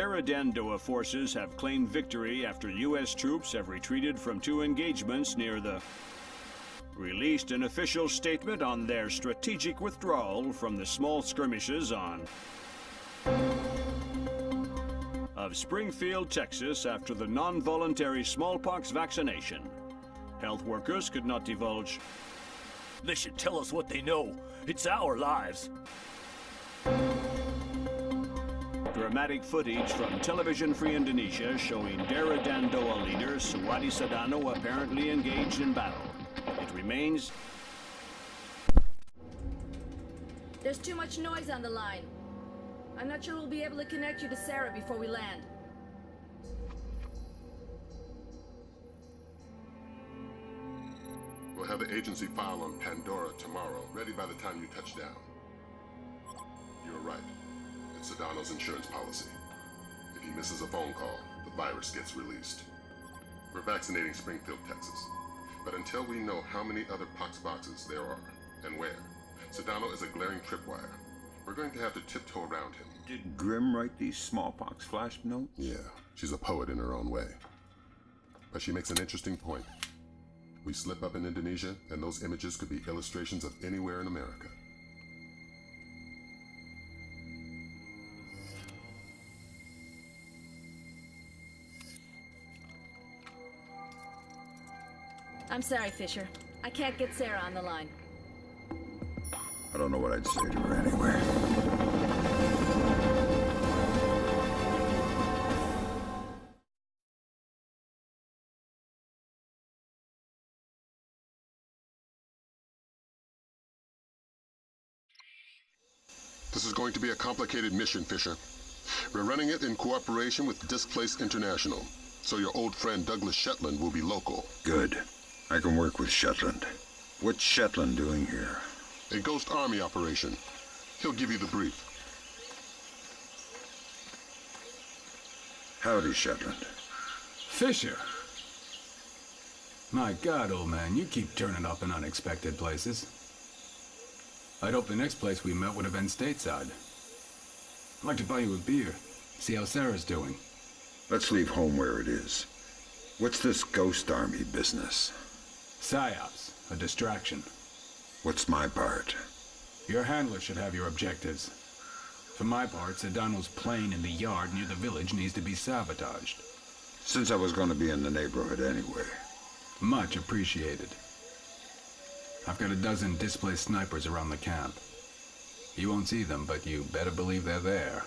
Darah Dan Doa forces have claimed victory after U.S. troops have retreated from two engagements near the... Released an official statement on their strategic withdrawal from the small skirmishes on... Of Springfield, Texas after the non-voluntary smallpox vaccination. Health workers could not divulge... They should tell us what they know. It's our lives. Dramatic footage from Television Free Indonesia showing Darah Dan Doa leader Suhadi Sadono apparently engaged in battle. It remains... There's too much noise on the line. I'm not sure we'll be able to connect you to Sarah before we land. We'll have the agency file on Pandora tomorrow, ready by the time you touch down. You're right. It's Sadono's insurance policy. If he misses a phone call, the virus gets released. We're vaccinating Springfield, Texas. But until we know how many other pox boxes there are, and where, Sadono is a glaring tripwire. We're going to have to tiptoe around him. Did Grim write these smallpox flash notes? Yeah, she's a poet in her own way. But she makes an interesting point. We slip up in Indonesia, and those images could be illustrations of anywhere in America. I'm sorry, Fisher. I can't get Sarah on the line. I don't know what I'd say to her anyway. This is going to be a complicated mission, Fisher. We're running it in cooperation with Displace International, so your old friend Douglas Shetland will be local. Good. I can work with Shetland. What's Shetland doing here? A Ghost Army operation. He'll give you the brief. Howdy, Shetland. Fisher. My God, old man, you keep turning up in unexpected places. I'd hope the next place we met would have been stateside. I'd like to buy you a beer, see how Sarah's doing. Let's leave home where it is. What's this ghost army business? PsyOps, a distraction. What's my part? Your handler should have your objectives. For my part, Sadono's plane in the yard near the village needs to be sabotaged. Since I was going to be in the neighborhood anyway. Much appreciated. I've got a dozen displaced snipers around the camp. You won't see them, but you better believe they're there.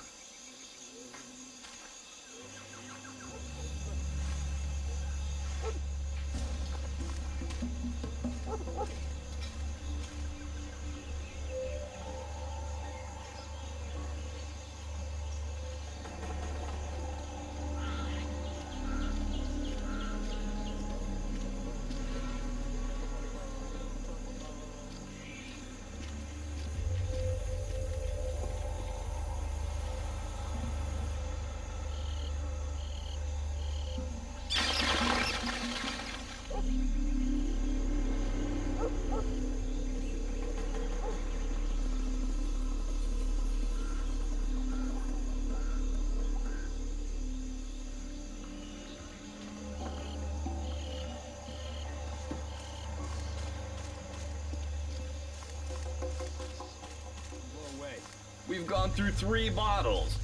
We've gone through three bottles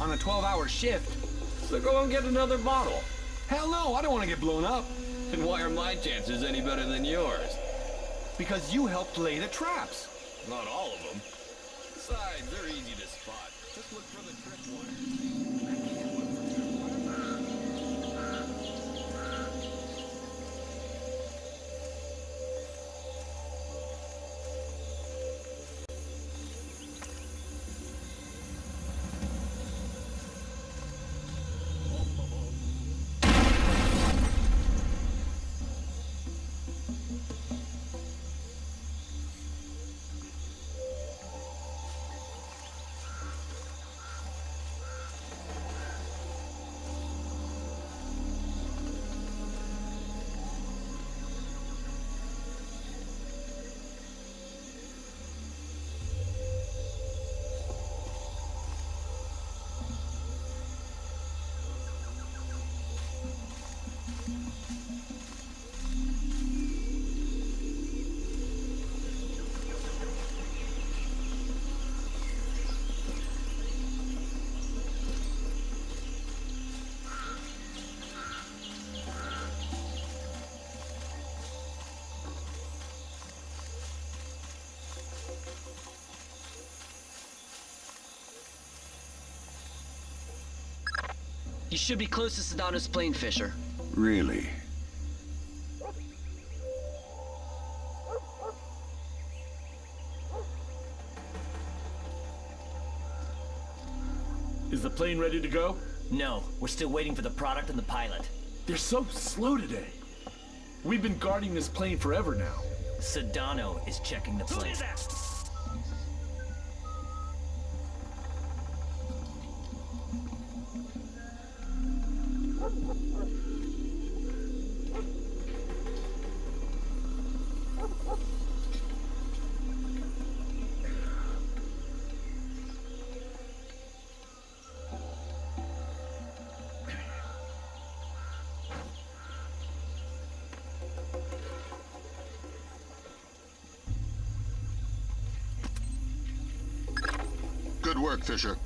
on a 12-hour shift. So go and get another bottle. Hell no, I don't want to get blown up. And why are my chances any better than yours? Because you helped lay the traps. Not all You should be close to Sadono's plane, Fisher. Really? Is the plane ready to go? No, we're still waiting for the product and the pilot. They're so slow today. We've been guarding this plane forever now. Sadono is checking the plane. Good work, Fisher.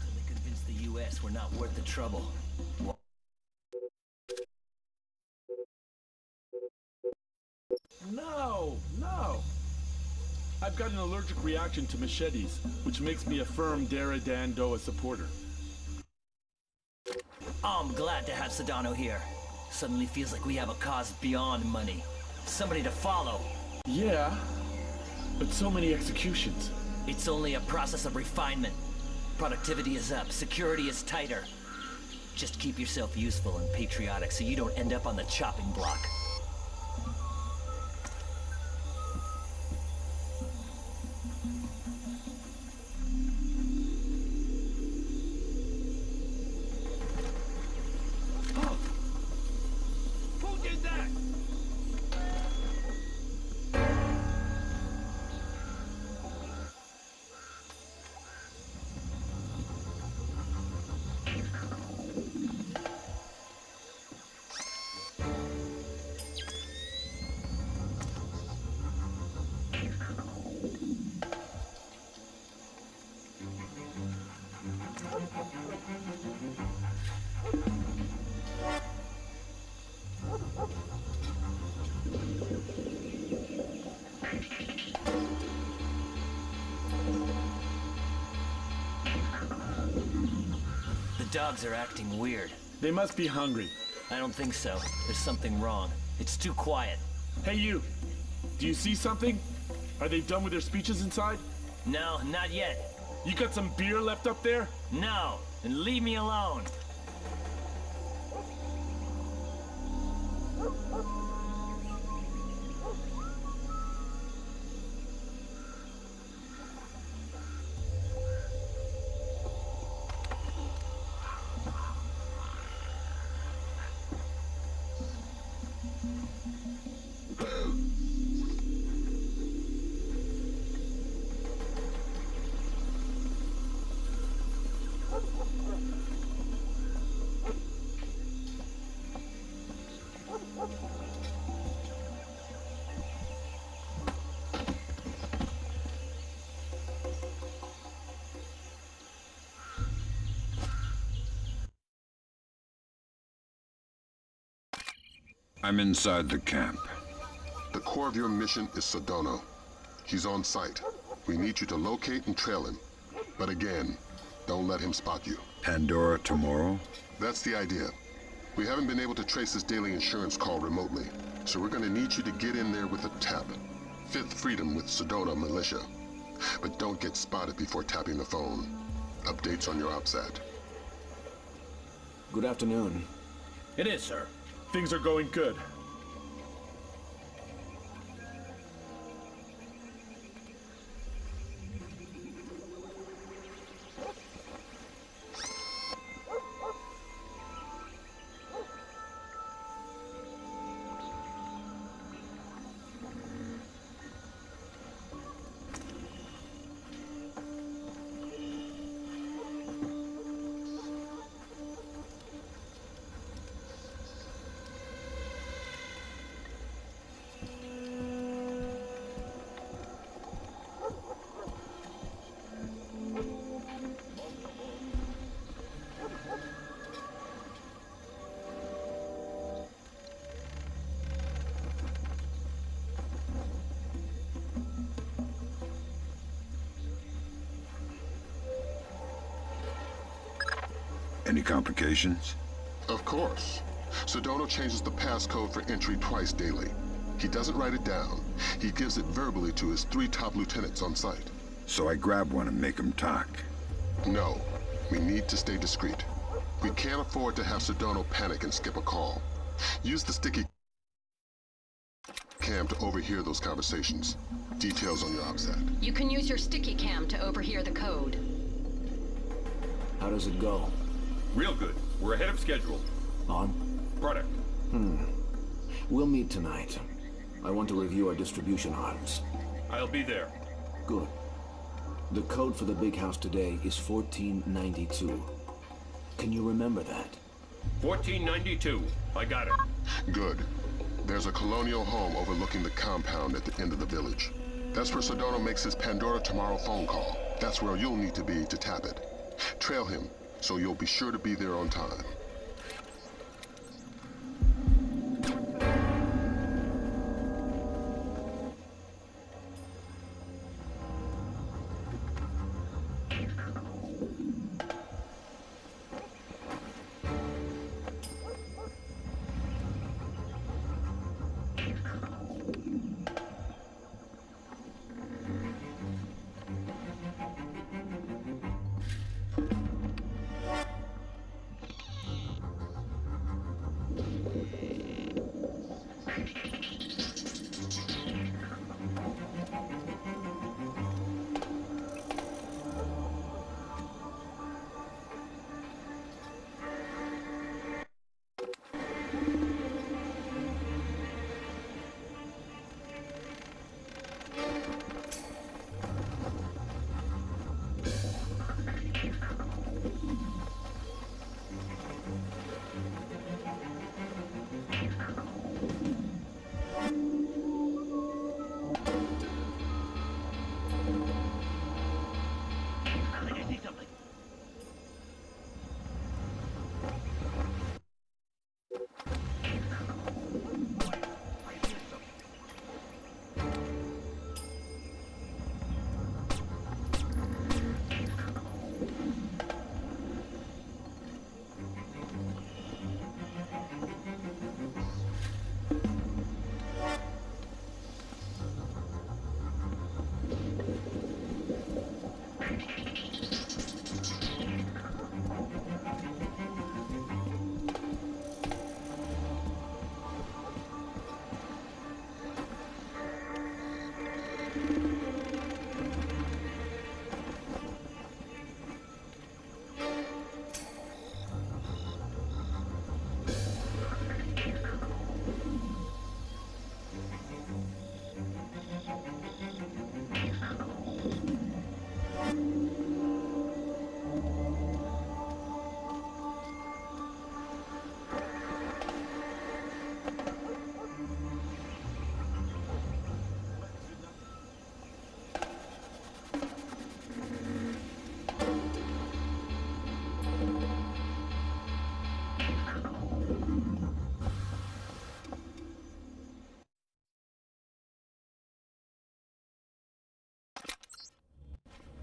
Till they convince the U.S. we're not worth the trouble. No, no. I've got an allergic reaction to machetes, which makes me a firm Darah Dan Doa supporter. I'm glad to have Sadono here. Suddenly feels like we have a cause beyond money. Somebody to follow. Yeah, but so many executions. It's only a process of refinement. Productivity is up, security is tighter. Just keep yourself useful and patriotic so you don't end up on the chopping block. Dogs are acting weird. They must be hungry. I don't think so. There's something wrong. It's too quiet. Hey, you. Do you see something? Are they done with their speeches inside? No, not yet. You got some beer left up there? No, and leave me alone. I'm inside the camp. The core of your mission is Sadono. He's on site. We need you to locate and trail him. But again, don't let him spot you. Pandora tomorrow? That's the idea. We haven't been able to trace his daily insurance call remotely, so we're gonna need you to get in there with a tap. Fifth Freedom with Sedona Militia. But don't get spotted before tapping the phone. Updates on your OPSAT. Good afternoon. It is, sir. Things are going good. Any complications? Of course. Sadono changes the passcode for entry twice daily. He doesn't write it down. He gives it verbally to his three top lieutenants on site. So I grab one and make him talk. No. We need to stay discreet. We can't afford to have Sadono panic and skip a call. Use the sticky cam to overhear those conversations. Details on your OPSAT. You can use your sticky cam to overhear the code. How does it go? Real good. We're ahead of schedule. On? Product. Hmm. We'll meet tonight. I want to review our distribution arms. I'll be there. Good. The code for the big house today is 1492. Can you remember that? 1492. I got it. Good. There's a colonial home overlooking the compound at the end of the village. That's where Sadono makes his Pandora Tomorrow phone call. That's where you'll need to be to tap it. Trail him, so you'll be sure to be there on time.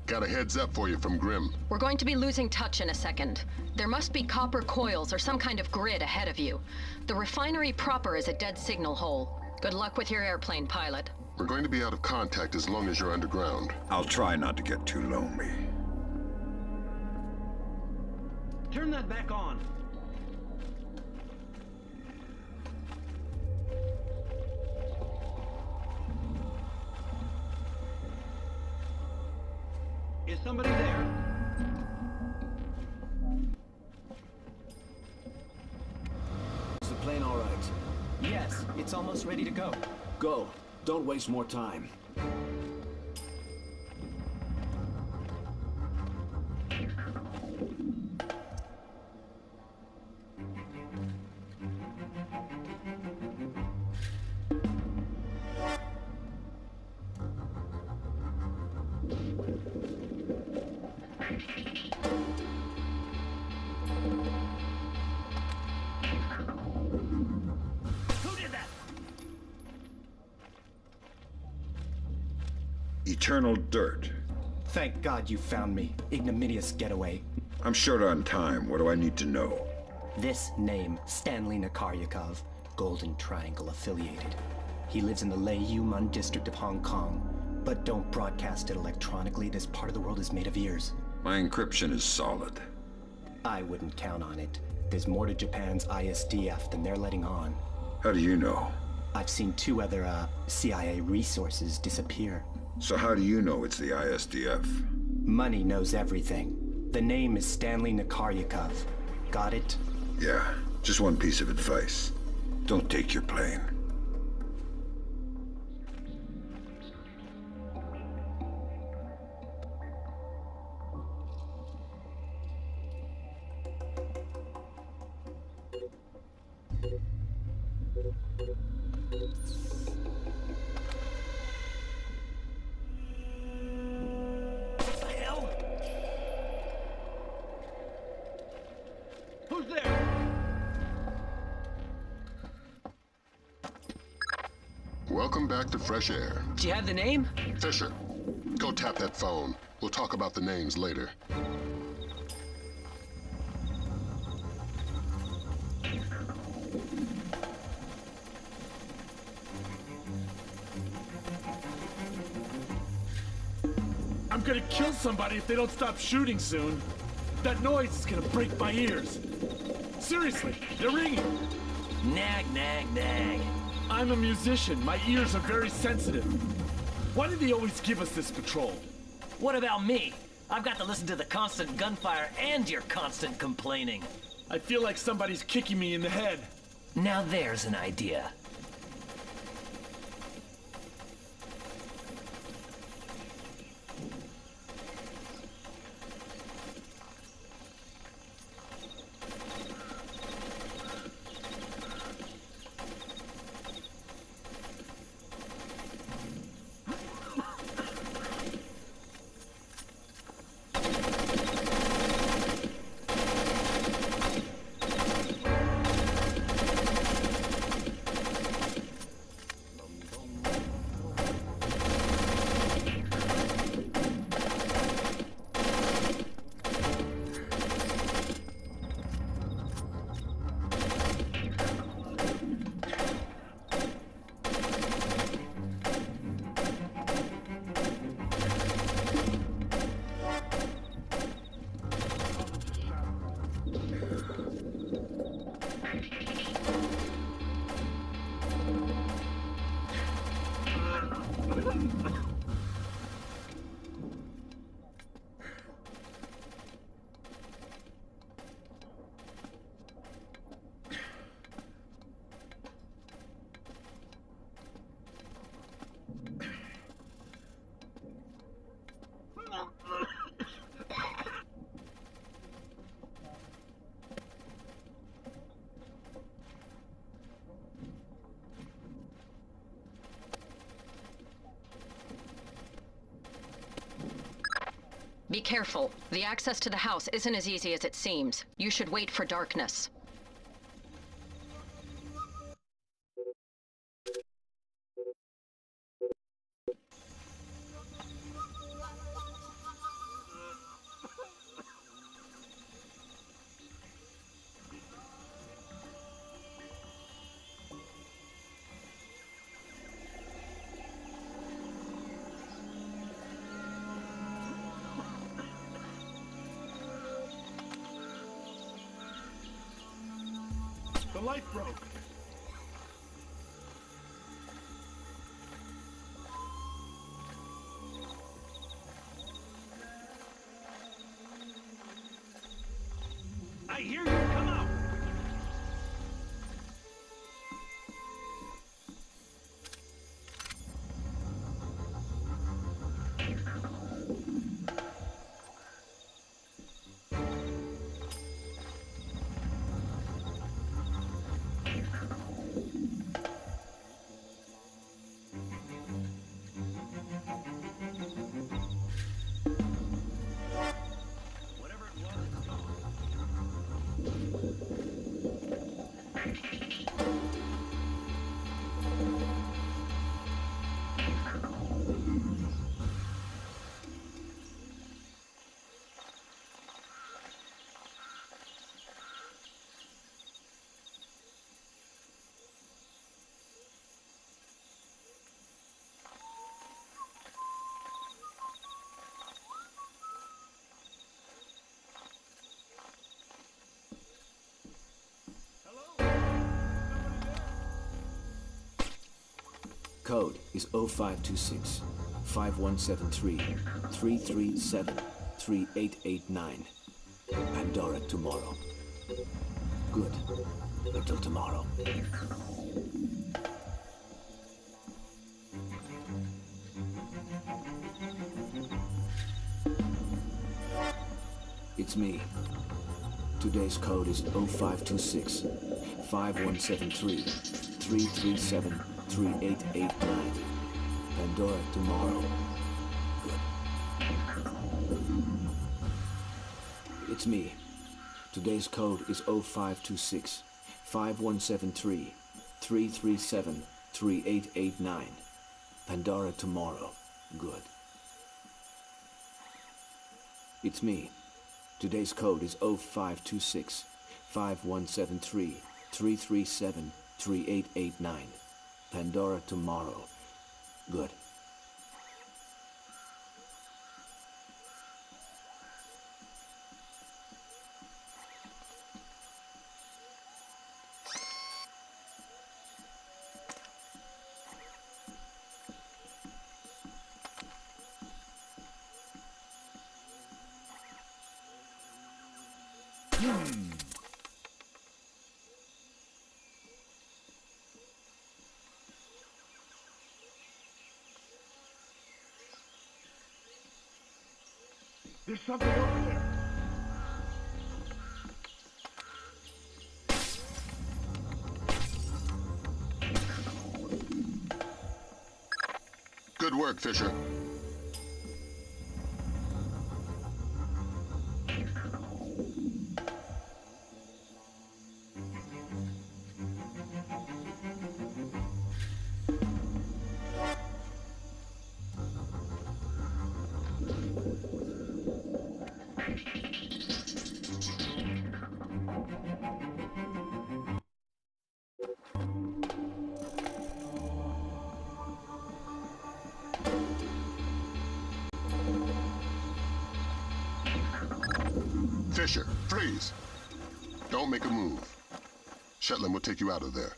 Got a heads up for you from Grim. We're going to be losing touch in a second. There must be copper coils or some kind of grid ahead of you. The refinery proper is a dead signal hole. Good luck with your airplane, pilot. We're going to be out of contact as long as you're underground. I'll try not to get too lonely. Turn that back on. Is somebody there? Is the plane all right? Yes, it's almost ready to go. Go. Don't waste more time. Eternal dirt. Thank God you found me, ignominious getaway. I'm short on time. What do I need to know? This name, Stanley Nakaryakov, Golden Triangle affiliated. He lives in the Lei Yue Mun district of Hong Kong. But don't broadcast it electronically. This part of the world is made of ears. My encryption is solid. I wouldn't count on it. There's more to Japan's ISDF than they're letting on. How do you know? I've seen two other, uh, CIA resources disappear. So how do you know it's the ISDF? Money knows everything. The name is Stanley Nakaryakov. Got it? Yeah, just one piece of advice. Don't take your plane. Welcome back to Fresh Air. Do you have the name? Fisher, go tap that phone. We'll talk about the names later. I'm gonna kill somebody if they don't stop shooting soon. That noise is gonna break my ears. Seriously, they're ringing. Nag, nag, nag. I'm a musician. My ears are very sensitive. Why do they always give us this patrol? What about me? I've got to listen to the constant gunfire and your constant complaining. I feel like somebody's kicking me in the head. Now there's an idea. Careful. The access to the house isn't as easy as it seems. You should wait for darkness. Light broke. Code is 0526 5173 337 3889. Pandora tomorrow. Good. Until tomorrow. It's me. Today's code is 0526 5173 337 3889. Pandora tomorrow. Good. It's me. Today's code is 0526 5173 337 3889. Pandora tomorrow. Good. It's me. Today's code is 0526 5173 337 3889. Pandora tomorrow. Good. There's something over there. Good work, Fisher. Fisher, freeze! Don't make a move. Shetland will take you out of there.